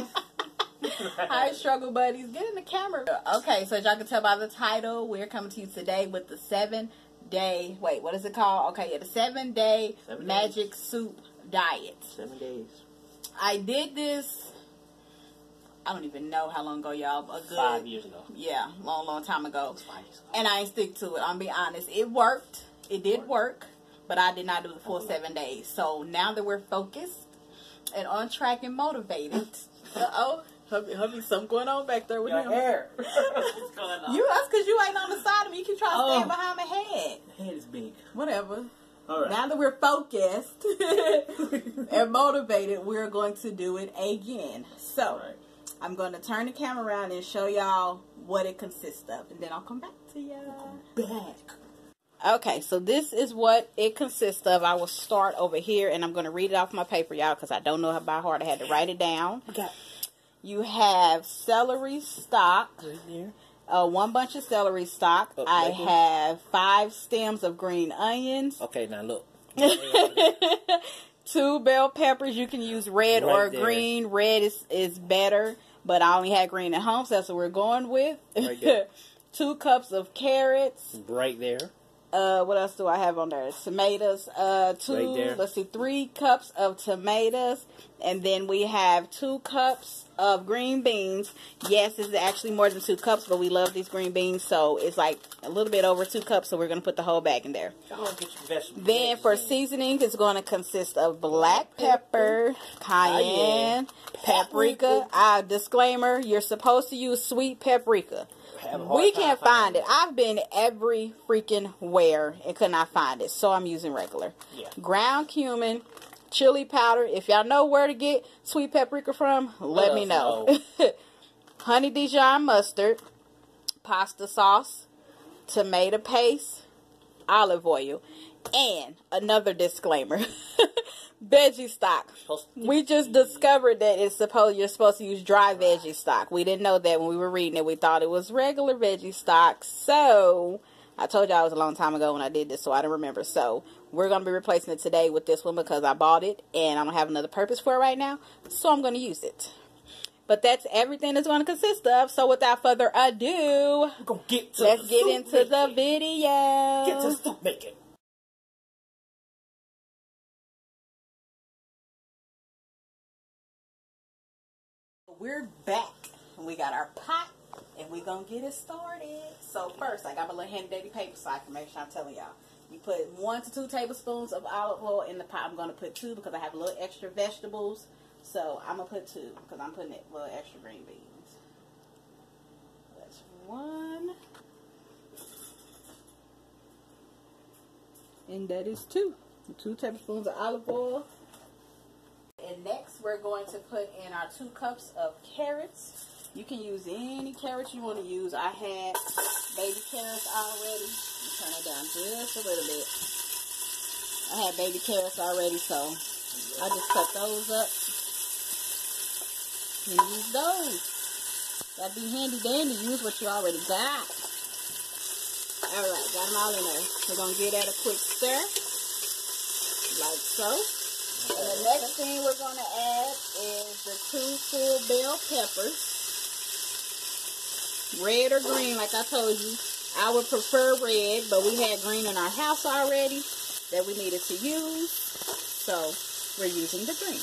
God. Hi, struggle buddies. Get in the camera. Okay, so as y'all can tell by the title, we're coming to you today with the seven day. Wait, what is it called? Okay, yeah, the seven day Seven magic days. soup diet. Seven days. I did this. I don't even know how long ago, y'all. A good Five years ago. Yeah, long, long time ago. Five years ago. And I ain't stick to it. I'm be honest. It worked. It did work, but I did not do the full seven days. So now that we're focused and on track and motivated, oh, hubby, hubby, something going on back there with Your him. hair. What's going on? You, that's because you ain't on the side of me. You keep trying to stand Oh. behind my head. head is big. Whatever. All right. Now that we're focused and motivated, we're going to do it again. So, right. I'm going to turn the camera around and show y'all what it consists of, and then I'll come back to y'all. Back. Okay, so this is what it consists of. I will start over here, and I'm going to read it off my paper, y'all, because I don't know how by heart. I had to write it down. Okay. You have celery stock, Right there. uh, one bunch of celery stock. Oh, I right have five stems of green onions. Okay, now look. Two bell peppers. You can use red Right or there. green. Red is, is better, but I only had green at home, so that's what we're going with. Right there. Two cups of carrots. right there. Uh, what else do I have on there? Tomatoes. Uh, two. Right there. Let's see, three cups of tomatoes, and then we have two cups of green beans. Yes, this is actually more than two cups, but we love these green beans, so it's like a little bit over two cups. So we're gonna put the whole bag in there. Y'all get your vegetables. Then for seasoning, it's going to consist of black pepper, cayenne, Cayenne, paprika. Uh, disclaimer: You're supposed to use sweet paprika. Have a hard We can't find it. I've been every freaking where and could not find it, so I'm using regular. Yeah. Ground cumin, chili powder. If y'all know where to get sweet paprika from, let, Let me us know. Honey Dijon mustard, pasta sauce, tomato paste, olive oil, and another disclaimer: veggie stock. We just discovered that it's supposed you're supposed to use dry veggie stock. We didn't know that when we were reading it. We thought it was regular veggie stock. So I told y'all it was a long time ago when I did this, so I don't remember. So we're gonna be replacing it today with this one because I bought it and I don't have another purpose for it right now. So I'm gonna use it. But that's everything it's gonna consist of. So without further ado, We're get to let's the get into the video. Get to soup making. We're back. We got our pot and we're gonna get it started. So first I got my little handy dandy paper so I can make sure I'm telling y'all. You put one to two tablespoons of olive oil in the pot. I'm gonna put two because I have a little extra vegetables. So I'm gonna put two because I'm putting it little extra green beans. That's one. And that is two. Two tablespoons of olive oil. Next, we're going to put in our two cups of carrots. You can use any carrots you want to use. I had baby carrots already. Turn it down just a little bit. I had baby carrots already, so I just cut those up and use those. That'd be handy dandy. Use what you already got. Alright, got them all in there. We're going to give that a quick stir. Like so. The next thing we're going to add is the two full bell peppers. Red or green, like I told you. I would prefer red, but we had green in our house already that we needed to use. So we're using the green.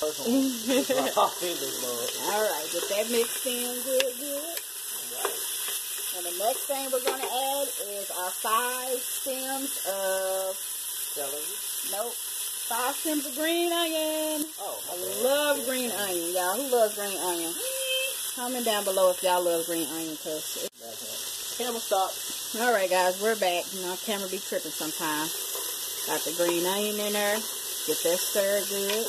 Lord. Alright, get that mixed in good, good. Right. And the next thing we're going to add is our five stems of, Celery. nope, five stems of green onion. Oh, I love green onion, y'all. Who loves green onion? Comment down below if y'all love green onion, cause. Camera stop. all right, guys, we're back. You know, camera be tripping sometimes. Got the green onion in there. Get that stirred good.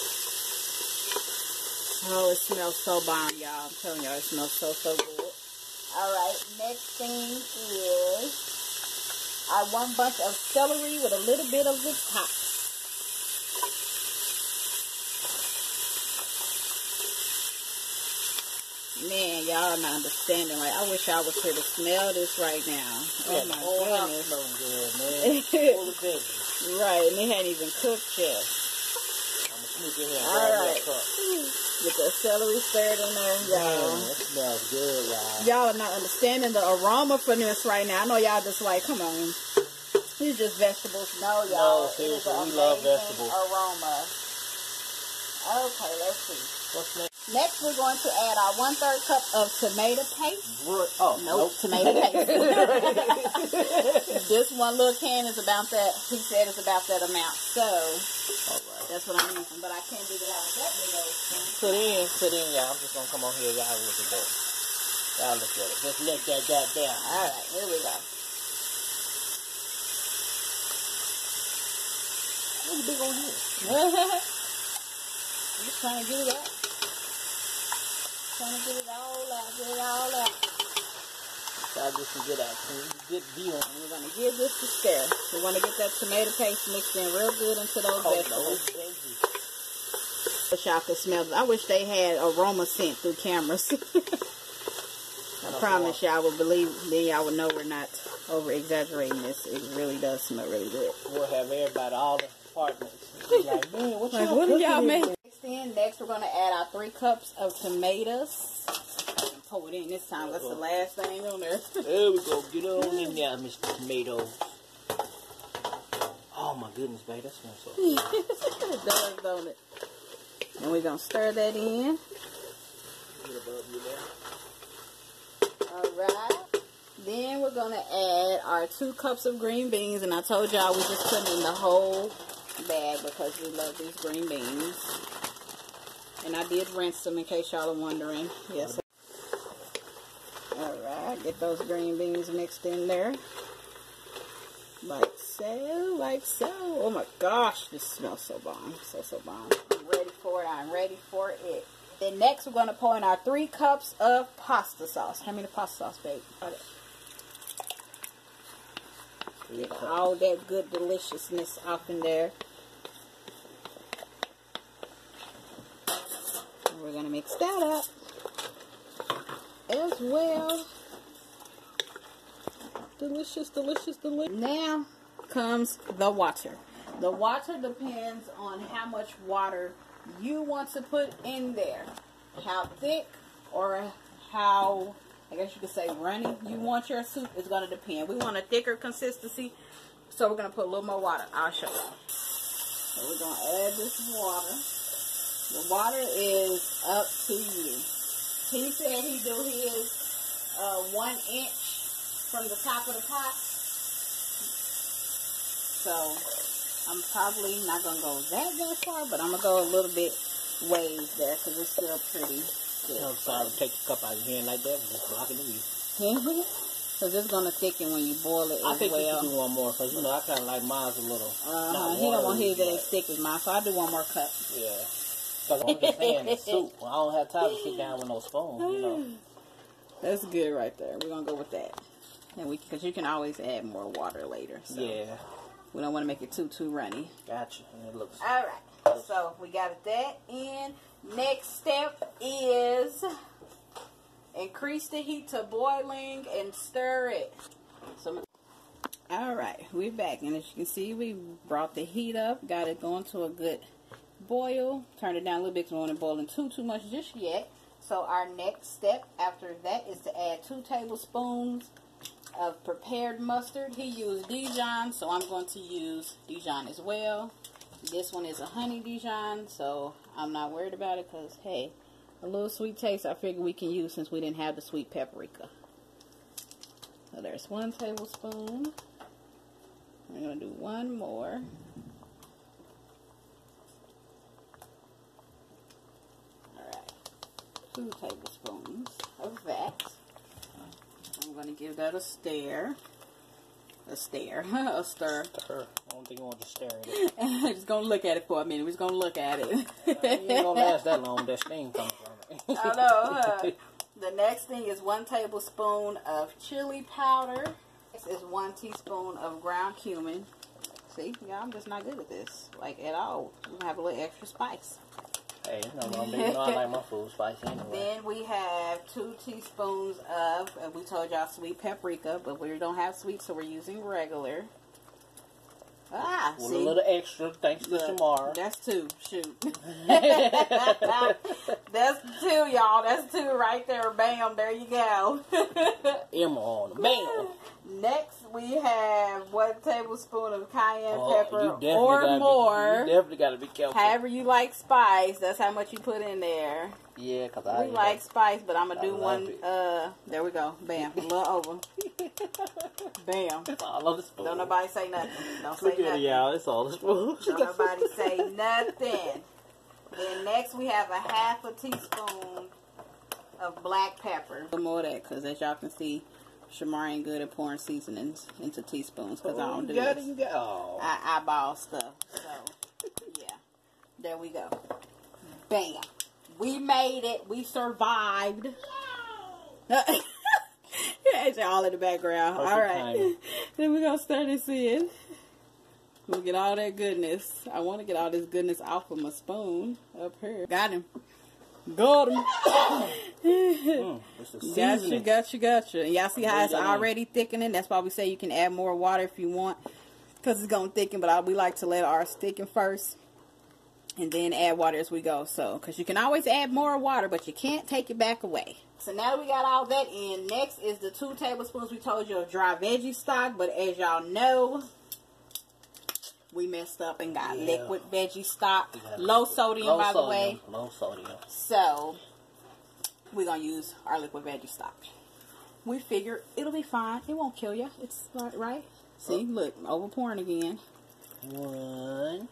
Oh, it smells so bomb, y'all. I'm telling y'all, it smells so so good. All right, next thing is our one bunch of celery with a little bit of the top. Man, y'all are not understanding. Like, I wish I was here to smell this right now. Oh the my whole goodness. smelling good, man. Full of veggies. Right, and they hadn't even cooked yet. I'm gonna sneak in here and All grab me a right. Get that celery stirred in there, y'all. That smells good, y'all. Y'all are not understanding the aroma for this right now. I know y'all just like, come on. These just vegetables. No, y'all. No, seriously, we love vegetables. Aroma. Okay, let's see. What's next? Next, we're going to add our one third cup of tomato paste. Oh, Nope, tomato paste. this one little can is about that. He said it's about that amount. So All right. that's what I'm using. But I can't do out of that big old spoon. Put in, put in, y'all. I'm just gonna come on here, y'all look at that. Y'all look at it. Just let that that down. All right, here we go. What's big on here? Just trying to get it out. Trying to get it all out, get it all out. Y'all get some good view on we're gonna give this a stir. We want to get that tomato paste mixed in real good into those Oh, vegetables. veggies. wish y'all could smell it. I wish they had aroma scent through cameras. I oh, promise y'all would believe, then y'all would know we're not over exaggerating this. It really does smell really good. We'll have everybody, all the partners. Like, man, what Like, y'all what do y'all cooking make? in Next, we're gonna add our three cups of tomatoes. Pour it in this time. That's the uh-huh. last thing on there. there? We go. Get on in there, Mr. Tomato. Oh my goodness, babe, that smells so good. it does, don't it? And we're gonna stir that in. Get above you there. Alright. Then we're gonna add our two cups of green beans, and I told y'all we just put in the whole bag because we love these green beans. And I did rinse them in case y'all are wondering. Yes. Alright, get those green beans mixed in there. Like so, like so. Oh my gosh, this smells so bomb. So, so bomb. I'm ready for it. I'm ready for it. Then next we're going to pour in our three cups of pasta sauce. How many pasta sauce, babe? All that good deliciousness off in there. We're going to mix that up as well. Delicious, delicious, delicious. Now comes the water. The water depends on how much water you want to put in there. How thick or how, I guess you could say runny you want your soup is going to depend. We want a thicker consistency, so we're going to put a little more water. I'll show you. So we're going to add this water. The water is up to you. He said he do his uh, one inch from the top of the pot. So I'm probably not gonna go that that far, but I'm gonna go a little bit ways there because it's still pretty good. I'm sorry to take a cup out of your hand like that, but just blocking the view. Because it's gonna thicken when you boil it I think you well. should do one more, because, you know, I kind of like mine's a little. Uh-huh. He don't want his as thick as mine, so I'll do one more cup. Yeah. Because I'm just saying, the soup. I don't have time to sit down with no spoon, you know. That's good right there. We're gonna go with that. And we, because you can always add more water later. So Yeah. we don't want to make it too too runny. Gotcha. And it looks. All right. So we got that in. Next step is increase the heat to boiling and stir it. So, all right, we're back, and as you can see, we brought the heat up, got it going to a good boil. Turn it down a little bit because we don't want it boiling too too much just yet. So our next step after that is to add two tablespoons of prepared mustard. He used Dijon, so I'm going to use Dijon as well. This one is a honey Dijon, so I'm not worried about it because, hey, a little sweet taste I figure we can use since we didn't have the sweet paprika. So there's one tablespoon. We're going to do one more. Alright, two tablespoons of that. I'm going to give that a stare. A stare. a stir. Her. I don't think you want to stare at it. I'm just going to look at it for a minute. We're just going to look at it. You ain't going to last that long. That steam comes from it. I know. Huh? The next thing is one tablespoon of chili powder. This is one teaspoon of ground cumin. See, yeah, I'm just not good at this, like at all. We have a little extra spice. Hey, no, no, you know I like my food spicy anyway. Then we have two teaspoons of, we told y'all sweet paprika, but we don't have sweet, so we're using regular. Ah, With see. a little extra, thanks to Look, Shamar. That's two. Shoot. that's two, y'all. That's two right there. Bam. There you go. Emeril bam. Next, we have one tablespoon of cayenne Oh, pepper or more. Be, you definitely got to be careful. However you like spice, that's how much you put in there. yeah, because I We like spice, but I'm gonna I do one. it. Uh, there we go. Bam, a little over. Bam. It's all on the spoon. Don't nobody say nothing. Don't say it, nothing. y'all. It's all the spoon. Don't nobody say nothing. Then next we have a half a teaspoon of black pepper. Little more of that, because as y'all can see, Shamar ain't good at pouring seasonings into teaspoons, because I oh, don't do got this. it, you got oh. I eyeball stuff. So, yeah. There we go. Bam. We made it. We survived. yeah, all in the background. Perfect all right. timing. Then we're going to start this in. We'll get all that goodness. I want to get all this goodness off of my spoon up here. Got him. Got him. Mm, Gotcha, gotcha, gotcha. And y'all see how it's Bring that in. already thickening? That's why we say you can add more water if you want. Because it's going to thicken, but I, we like to let ours thicken first. And then add water as we go. So, because you can always add more water, but you can't take it back away. So now that we got all that in, next is the two tablespoons we told you of dry veggie stock. But as y'all know, we messed up and got Yeah. liquid veggie stock. Low sodium, low by the way. Low sodium. So, we're going to use our liquid veggie stock. We figure it'll be fine. It won't kill you. It's right, right? See, look, over pouring again. One.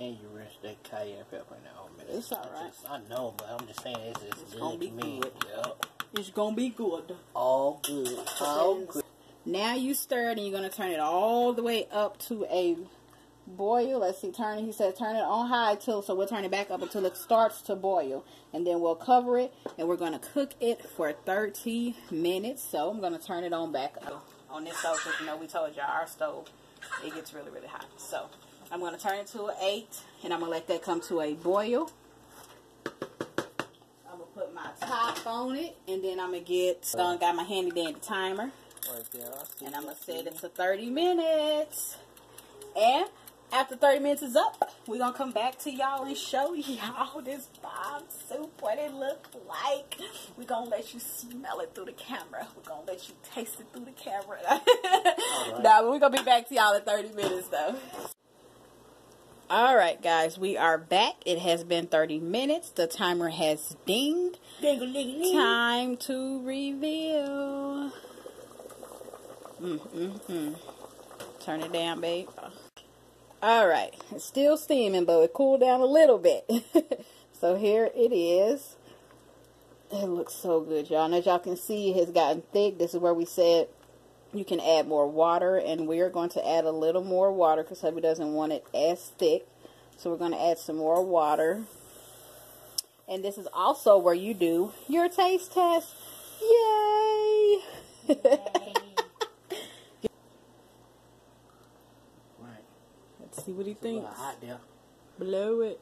And you rinse that cayenne pepper now. Man. It's all right. Just- I know, but I'm just saying it's It's good gonna be to me. good. Yep. It's going to be good. All good. All good. Now you stir it and you're going to turn it all the way up to a boil. Let's see, turn it. He said turn it on high till, so we'll turn it back up until it starts to boil. And then we'll cover it and we're going to cook it for 30 minutes. So I'm going to turn it on back up on this stove because you know we told y'all our stove, it gets really, really hot. So I'm going to turn it to an 8 and I'm going to let that come to a boil. I'm going to put my top on it and then I'm going to get, done got my handy dandy timer. Right there. I see And I'm going to set it to 30 minutes. And after 30 minutes is up, we're going to come back to y'all and show y'all this bomb soup, what it looked like. We're going to let you smell it through the camera. We're going to let you taste it through the camera. right. Nah, but we're going to be back to y'all in 30 minutes, though. All right, guys, we are back. It has been 30 minutes. The timer has dinged. Time to reveal. Mm, mm, mm. Turn it down, babe. All right. It's still steaming, but it cooled down a little bit. so here it is. It looks so good, y'all. And as y'all can see, it has gotten thick. This is where we said you can add more water. And we're going to add a little more water because hubby doesn't want it as thick. So we're going to add some more water. And this is also where you do your taste test. Yay! Right. Let's see what he thinks. hot there. Blow it.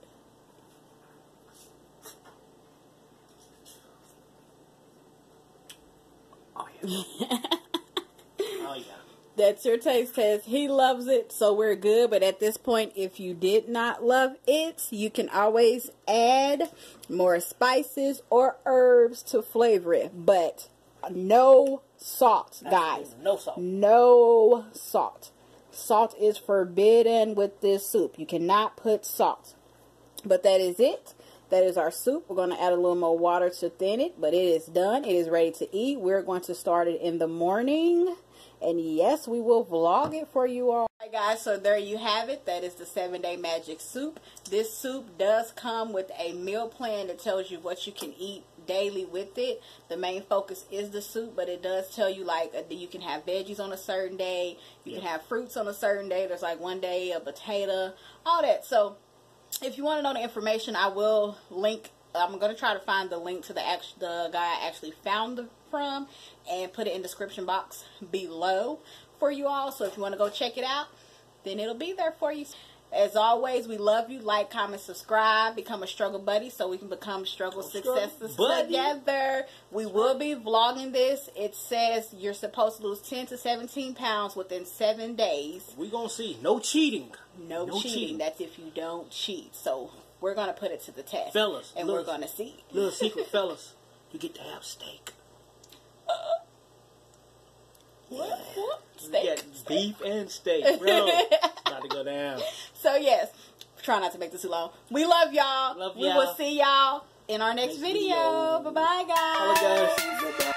Oh, yeah. oh, yeah. That's your taste test. He loves it, so we're good. But at this point, if you did not love it, you can always add more spices or herbs to flavor it. But no salt, guys. No salt. No salt. Salt is forbidden with this soup. You cannot put salt. But that is it. That is our soup. We're going to add a little more water to thin it, but it is done. It is ready to eat. We're going to start it in the morning. And yes, we will vlog it for you all. Alright guys, so there you have it. That is the 7-Day Magic Soup. This soup does come with a meal plan that tells you what you can eat daily with it. The main focus is the soup, but it does tell you like uh, you can have veggies on a certain day. You can have fruits on a certain day. There's like one day a potato, all that. So if you want to know the information, I will link. I'm gonna try to find the link to the act, the guy I actually found the, from and put it in the description box below for you all. So if you want to go check it out, then it'll be there for you. As always, we love you. Like, comment, subscribe, become a struggle buddy so we can become struggle successes buddy. together. We will be vlogging this. It says you're supposed to lose 10 to 17 pounds within seven days. We're gonna see. No cheating. No, No cheating. cheating. That's if you don't cheat. So we're going to put it to the test. Fellas, And look. we're going to see. Little secret, fellas. You get to have steak. Uh, what? What? Steak. Beef and steak, bro. about to go down. So yes, try not to make this too long. We love y'all. Love we y'all. will see y'all in our next, next video. video. Bye bye guys. Bye, guys.